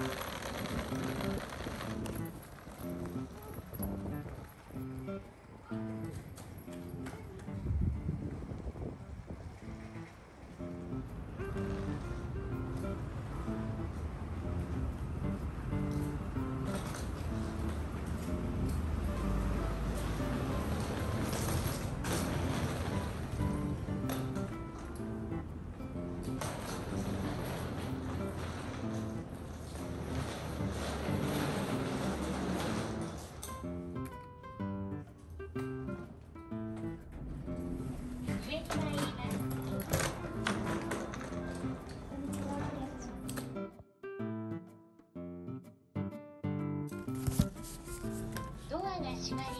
ドア Bye.